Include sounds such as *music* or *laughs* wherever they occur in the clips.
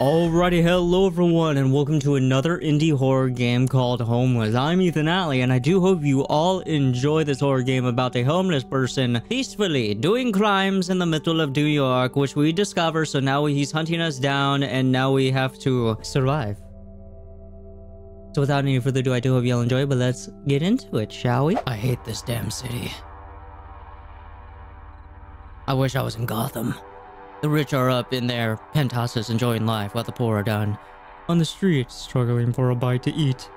Alrighty, hello everyone, and welcome to another indie horror game called Homeless. I'm Ethan Alley, and I do hope you all enjoy this horror game about a homeless person peacefully doing crimes in the middle of New York, which we discover, so now he's hunting us down, and now we have to survive. So without any further ado, I do hope you all enjoy, but let's get into it, shall we? I hate this damn city. I wish I was in Gotham. The rich are up in their penthouses enjoying life while the poor are down on the streets struggling for a bite to eat.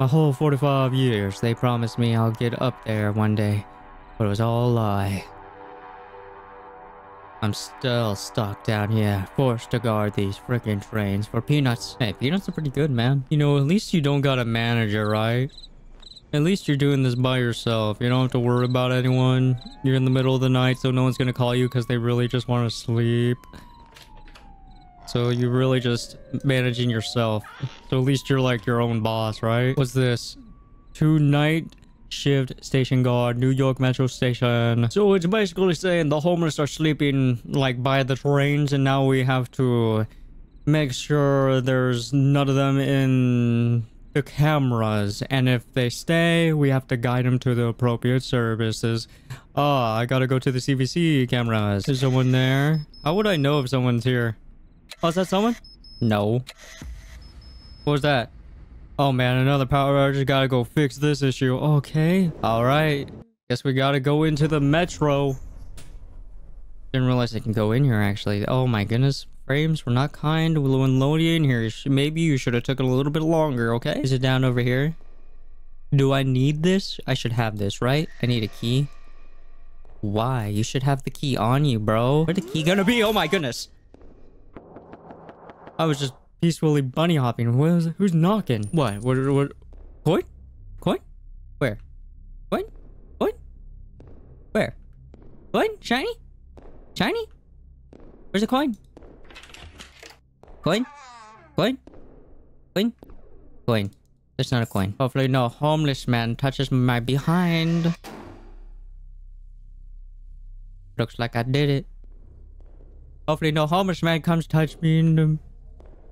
A whole 45 years they promised me I'll get up there one day, but it was all a lie. I'm still stuck down here, forced to guard these freaking trains for peanuts. Hey, peanuts are pretty good, man. You know, at least you don't got a manager, right? At least you're doing this by yourself. You don't have to worry about anyone. You're in the middle of the night, so no one's going to call you because they really just want to sleep. So you're really just managing yourself. So at least you're like your own boss, right? What's this? Two night shift station guard, New York Metro Station. So it's basically saying the homeless are sleeping like by the trains and now we have to make sure there's none of them in the cameras and if they stay we have to guide them to the appropriate services. Oh i gotta go to the cvc cameras. Is someone there? How would i know if someone's here? Oh is that someone? No. What was that? Oh man another power outage. Gotta go fix this issue. Okay all right. Guess we gotta go into the metro. Didn't realize i can go in here actually. Oh my goodness frames were not kind when loading in here. Maybe you should have took it a little bit longer, okay? Is it down over here? Do I need this? I should have this, right? I need a key. Why? You should have the key on you, bro. Where the key gonna be? Oh my goodness. I was just peacefully bunny hopping. Who's knocking? What? What? What? Coin? Coin? Where? Coin? Coin? Where? Coin? Shiny? Shiny? Where's the coin? Coin? Coin? Coin? Coin. That's not a coin. Hopefully no homeless man touches my behind. Looks like I did it. Hopefully no homeless man comes touch me in the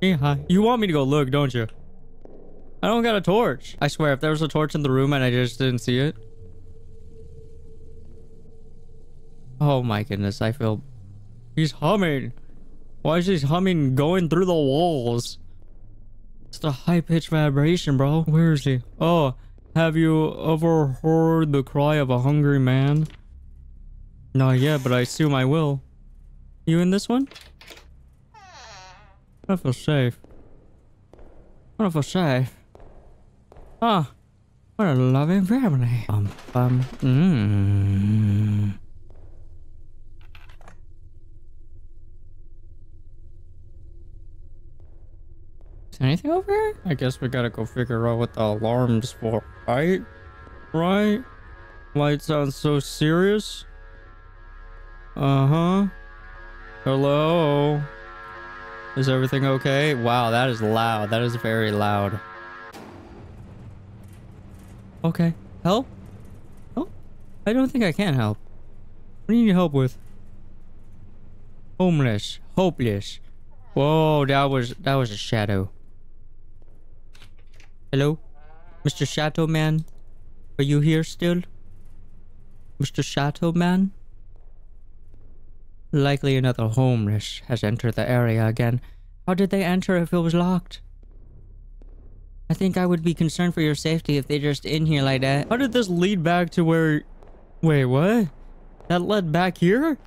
behind. You want me to go look, don't you? I don't got a torch. I swear, if there was a torch in the room and I just didn't see it. Oh my goodness, I feel... He's humming. Why is this humming going through the walls? It's the high-pitched vibration, bro. Where is he? Oh, have you ever heard the cry of a hungry man? Not yet, but I assume I will. You in this one? I feel safe. I feel safe. Ah, what a loving family. Um, um, mmm. Anything over here? I guess we gotta go figure out what the alarm's for, right? Right? Why it sounds so serious? Uh-huh. Hello? Is everything okay? Wow, that is loud. That is very loud. Okay. Help? Oh, I don't think I can help. What do you need help with? Homeless. Hopeless. Whoa, that was that was a shadow. Hello? Mr. Shadow Man? Are you here still? Mr. Shadow Man? Likely another homeless has entered the area again. How did they enter if it was locked? I think I would be concerned for your safety if they're just in here like that. How did this lead back to where... Wait, what? That led back here?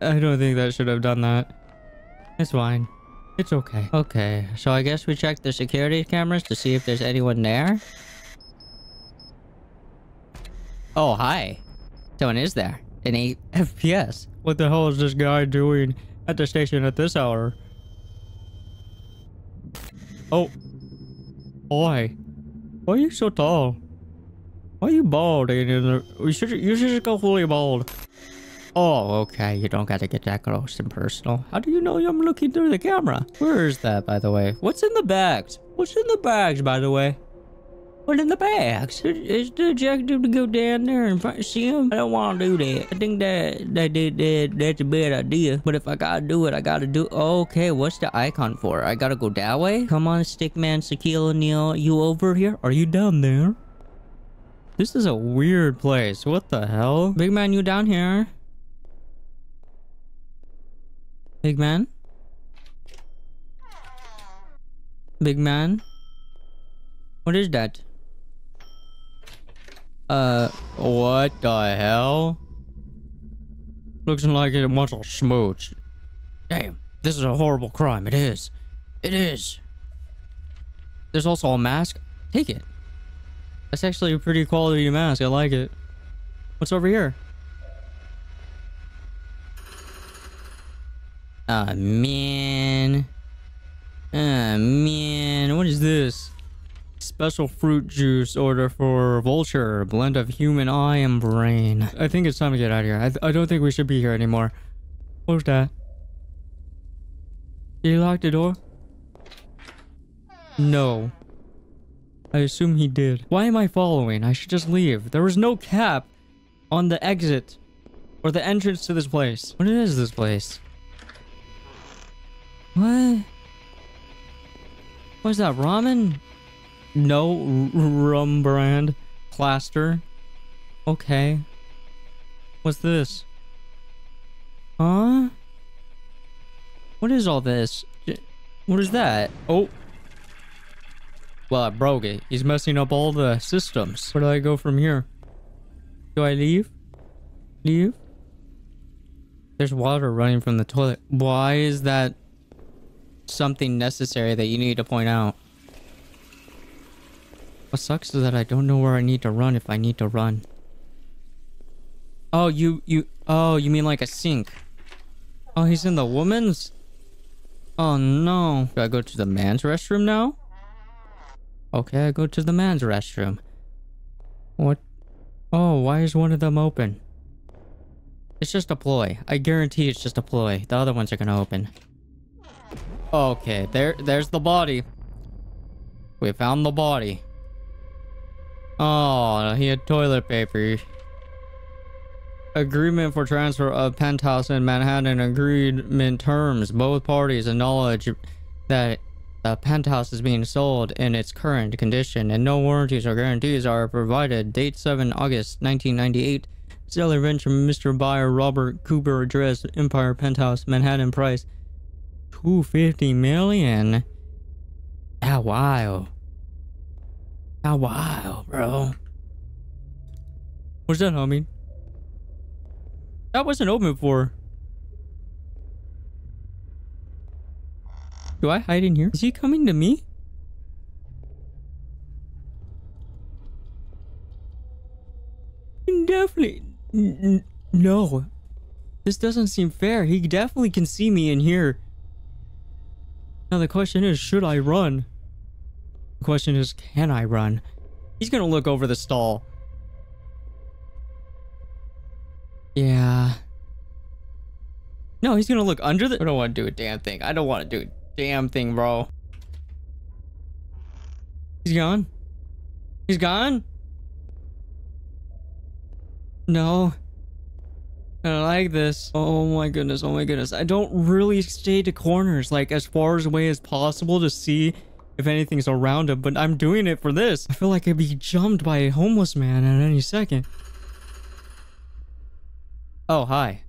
I don't think that should have done that. It's fine. It's okay. Okay, so I guess we check the security cameras to see if there's anyone there. Oh, hi. Someone is there. In 8 FPS. What the hell is this guy doing at the station at this hour? Oh. Why? Why are you so tall? Why are you bald? You should, you should just go fully bald. Oh, okay. You don't got to get that close and personal. How do you know I'm looking through the camera? Where is that, by the way? What's in the bags? What's in the bags, by the way? What in the bags, is the objective to go down there and fi- see him? I don't want to do that. I think that that, that, that that's a bad idea. But if I gotta do it, I gotta do. Okay, what's the icon for? I gotta go that way. Come on, Stickman, Shaquille O'Neal, you over here? Are you down there? This is a weird place. What the hell? Big man, you down here? Big man? Big man? What is that? Uh, what the hell? Looks like it wants a smooch. Damn, this is a horrible crime. It is. It is. There's also a mask. Take it. That's actually a pretty quality mask. I like it. What's over here? Ah, man. Ah, man. What is this? Special fruit juice order for Vulture. Blend of human eye and brain. I think it's time to get out of here. I, I don't think we should be here anymore. What was that? Did he lock the door? No. I assume he did. Why am I following? I should just leave. There was no cap on the exit or the entrance to this place. What is this place? What? What's that? Ramen? No rum brand plaster. Okay. What's this? Huh? What is all this? What is that? Oh. Well, I broke it. He's messing up all the systems. Where do I go from here? Do I leave? Leave? There's water running from the toilet. Why is that something necessary that you need to point out? What sucks is that I don't know where I need to run if I need to run. Oh, you, you, oh, you mean like a sink. Oh, he's in the woman's? Oh no. Do I go to the man's restroom now? Okay, I go to the man's restroom. What? Oh, why is one of them open? It's just a ploy. I guarantee it's just a ploy. The other ones are gonna open. Okay, there, there's the body. We found the body. Oh, he had toilet paper. Agreement for transfer of penthouse in Manhattan agreement terms. Both parties acknowledge that the penthouse is being sold in its current condition and no warranties or guarantees are provided. Date 7 August 1998. Seller venture Mr. Buyer Robert Cooper address Empire Penthouse Manhattan price 250 million. Ah wild. Ah wild, bro. What's that, homie? That wasn't open before. Do I hide in here? Is he coming to me? Definitely. No. This doesn't seem fair. He definitely can see me in here. Now the question is, should I run? The question is, can I run? He's gonna look over the stall. Yeah. No, he's gonna look under the- I don't want to do a damn thing. I don't want to do a damn thing, bro. He's gone. He's gone? No. I don't like this. Oh my goodness, oh my goodness. I don't really stay to corners, like as far as away as possible to see if anything's around him, but I'm doing it for this. I feel like I'd be jumped by a homeless man at any second. Oh, hi.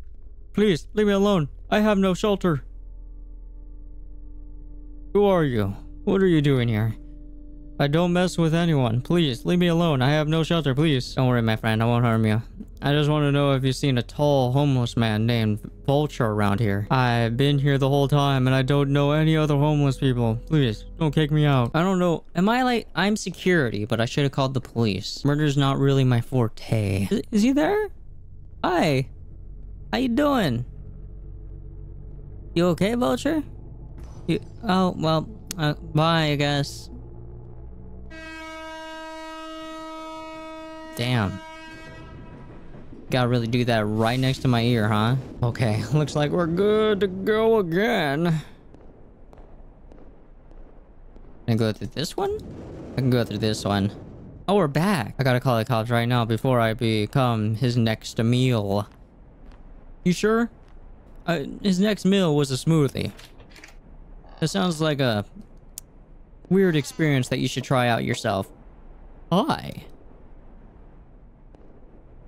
Please, leave me alone. I have no shelter. Who are you? What are you doing here? I don't mess with anyone. Please, leave me alone. I have no shelter, please. Don't worry, my friend. I won't harm you. I just want to know if you've seen a tall homeless man named Vulture around here. I've been here the whole time and I don't know any other homeless people. Please, don't kick me out. I don't know. Am I like... I'm security, but I should have called the police. Murder's not really my forte. Is, is he there? Hi. How you doing? You okay, Vulture? You... Oh, well... Uh, bye, I guess. Damn. Gotta really do that right next to my ear, huh? Okay, *laughs* looks like we're good to go again. Can I go through this one? I can go through this one. Oh, we're back. I gotta call the cops right now before I become his next meal. You sure? Uh, his next meal was a smoothie. That sounds like a weird experience that you should try out yourself. Hi.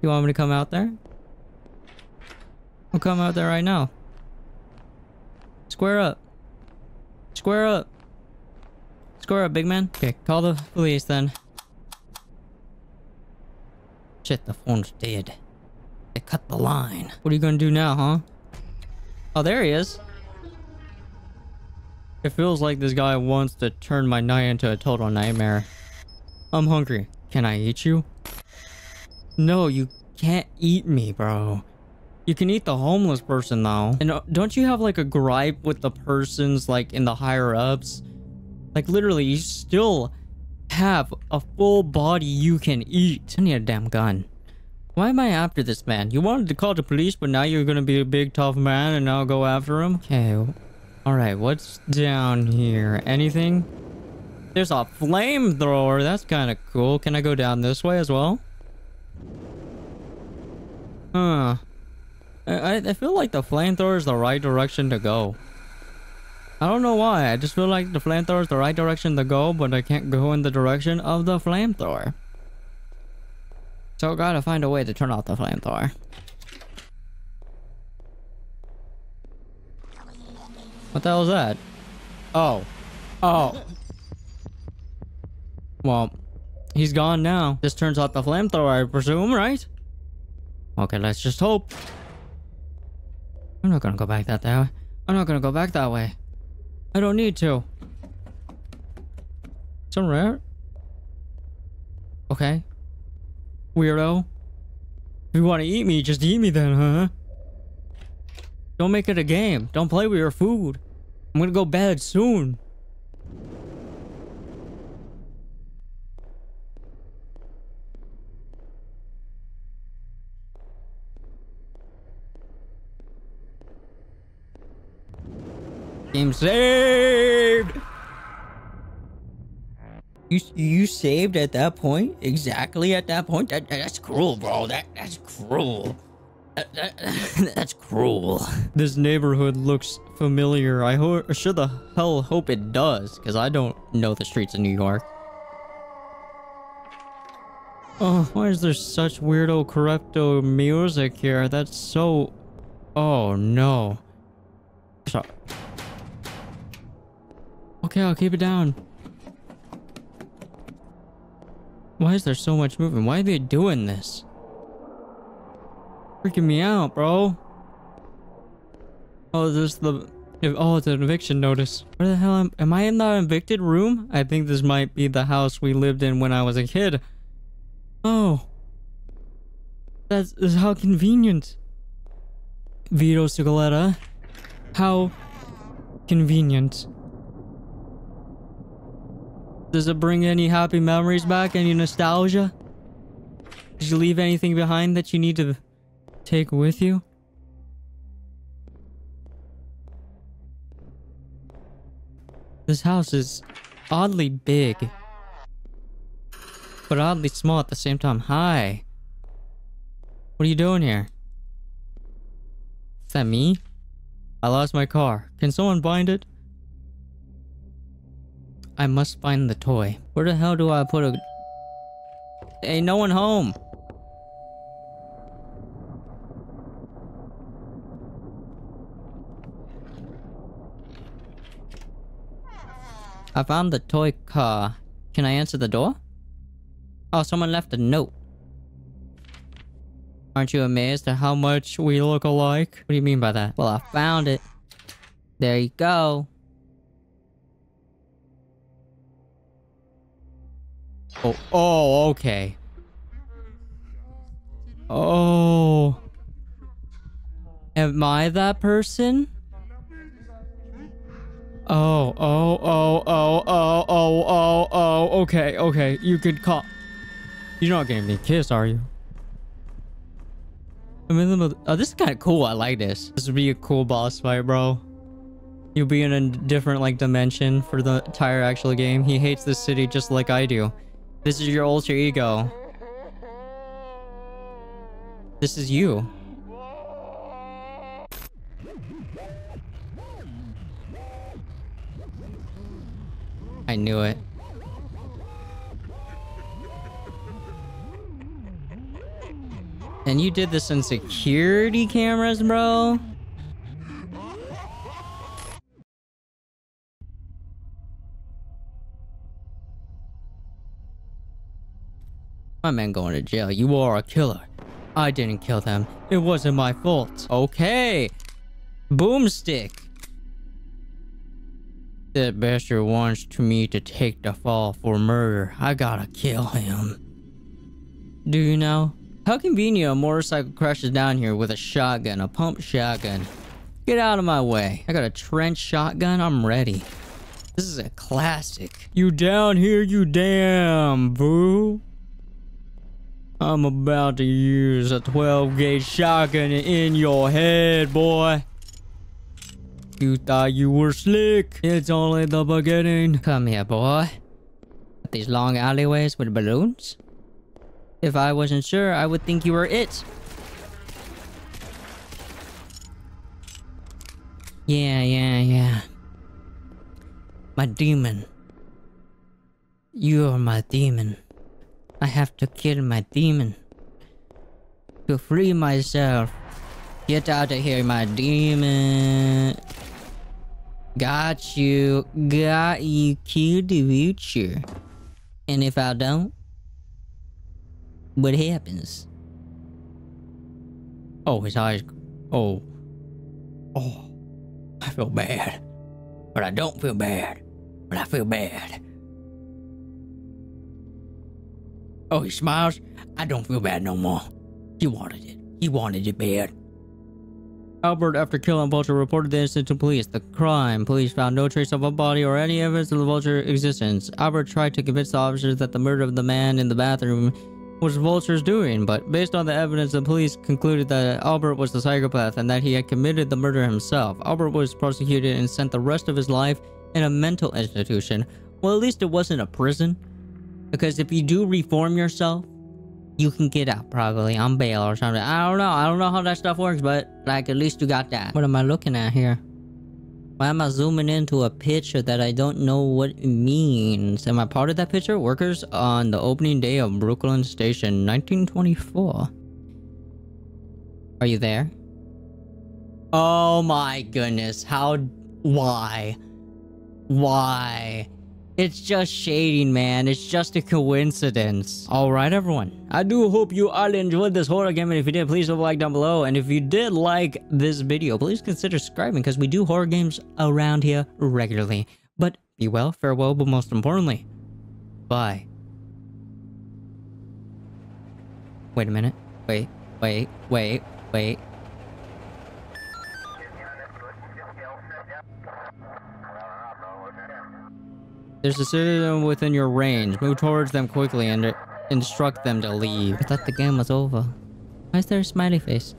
You want me to come out there? I'll come out there right now. Square up. Square up. Square up, big man. Okay, call the police then. Shit, the phone's dead. They cut the line. What are you gonna do now, huh? Oh, there he is. It feels like this guy wants to turn my night into a total nightmare. I'm hungry. Can I eat you? No, you can't eat me, bro. You can eat the homeless person though. And uh, don't you have like a gripe with the persons like in the higher ups? Like literally, you still have a full body you can eat. I need a damn gun. Why am I after this man? You wanted to call the police, but now you're gonna be a big tough man and I'll go after him? Okay. Alright, what's down here? Anything? There's a flamethrower. That's kind of cool. Can I go down this way as well? Huh. I, I feel like the flamethrower is the right direction to go. I don't know why. I just feel like the flamethrower is the right direction to go, but I can't go in the direction of the flamethrower. So I gotta find a way to turn off the flamethrower. What the hell is that? Oh. Oh. Well, he's gone now. This turns off the flamethrower, I presume, right? Okay, let's just hope. I'm not gonna go back that way. I'm not gonna go back that way. I don't need to. Some rare? Okay. Weirdo. If you want to eat me, just eat me then, huh? Don't make it a game. Don't play with your food. I'm gonna go bed soon. Game saved! You you saved at that point? Exactly at that point? That, that's cruel, bro. That that's cruel. That, that, *laughs* that's cruel. This neighborhood looks familiar. I sure the hell hope it does, because I don't know the streets of New York. Oh, why is there such weirdo corrupto music here? That's so... Oh, no. Okay, I'll keep it down. Why is there so much movement? Why are they doing this? Freaking me out, bro. Oh, there's the... Oh, it's an eviction notice. Where the hell am... Am I in the evicted room? I think this might be the house we lived in when I was a kid. Oh. That's, that's how convenient. Vito Cigaletta. How convenient. Does it bring any happy memories back? Any nostalgia? Did you leave anything behind that you need to take with you? This house is oddly big. But oddly small at the same time. Hi. What are you doing here? Is that me? I lost my car. Can someone bind it? I must find the toy. Where the hell do I put a... Ain't no one home. I found the toy car. Can I answer the door? Oh, someone left a note. Aren't you amazed at how much we look alike? What do you mean by that? Well, I found it. There you go. Oh, oh, okay. Oh. Am I that person? Oh, oh, oh, oh, oh, oh, oh, oh, okay, okay. You could call... You're not giving me a kiss, are you? I'm in the middle... Oh, this is kind of cool. I like this. This would be a cool boss fight, bro. You'll be in a different, like, dimension for the entire actual game. He hates this city just like I do. This is your alter ego. This is you. I knew it. And you did this in security cameras, bro? My man going to jail. You are a killer. I didn't kill them. It wasn't my fault. Okay. Boomstick. That bastard wants to me to take the fall for murder. I gotta kill him. Do you know? How convenient a motorcycle crashes down here with a shotgun, a pump shotgun. Get out of my way. I got a trench shotgun. I'm ready. This is a classic. You down here, you damn boo. I'm about to use a 12 gauge shotgun in your head, boy. You thought you were slick. It's only the beginning. Come here, boy. These long alleyways with balloons? If I wasn't sure, I would think you were it. Yeah, yeah, yeah. My demon. You are my demon. I have to kill my demon. To free myself. Get out of here, my demon. Got you. Got you. Kill the future. And if I don't, what happens? Oh, his eyes. Oh. Oh. I feel bad. But I don't feel bad. But I feel bad. Oh, he smiles. I don't feel bad no more. He wanted it. He wanted it bad. Albert, after killing Vulture, reported the incident to police. The crime. Police found no trace of a body or any evidence of the Vulture's existence. Albert tried to convince the officers that the murder of the man in the bathroom was Vulture's doing, but based on the evidence, the police concluded that Albert was the psychopath and that he had committed the murder himself. Albert was prosecuted and spent the rest of his life in a mental institution. Well, at least it wasn't a prison. Because if you do reform yourself, you can get out probably on bail or something. I don't know. I don't know how that stuff works, but like at least you got that. What am I looking at here? Why am I zooming into a picture that I don't know what it means? Am I part of that picture? Workers on the opening day of Brooklyn Station, 1924. Are you there? Oh my goodness. How? Why? Why? It's just shading, man. It's just a coincidence. Alright, everyone. I do hope you all enjoyed this horror game, and if you did, please leave a like down below. And if you did like this video, please consider subscribing, because we do horror games around here regularly. But be well, farewell, but most importantly, bye. Wait a minute. Wait, wait, wait, wait. There's a citizen within your range. Move towards them quickly and instruct them to leave. I thought the game was over. Why is there a smiley face?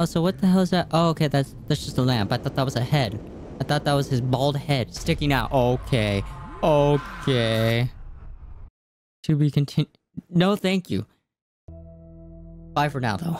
Oh, so what the hell is that? Oh, okay, that's that's just a lamp. I thought that was a head. I thought that was his bald head sticking out. Okay. Okay. To be continued. No, thank you. Bye for now, though.